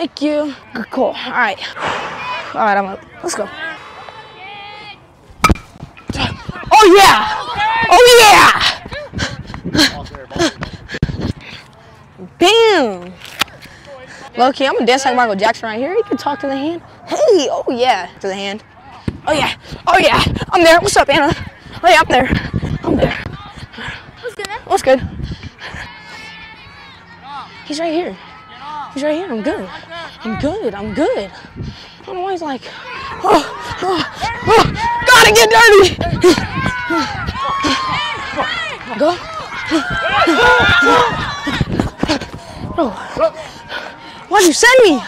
Thank you. Good call. All right. All right, I'm up. Let's go. Oh yeah! Oh yeah! Bam! Loki, I'm gonna dance like Michael Jackson right here. You can talk to the hand. Hey, oh yeah, to the hand. Oh yeah, oh yeah, I'm there. What's up, Anna? Oh yeah, I'm there. I'm there. What's good, man? What's good? He's right here. He's right here. I'm good. I'm good. I'm good. I don't know like, oh, oh, oh, gotta get dirty. Go. Oh. Why'd you send me?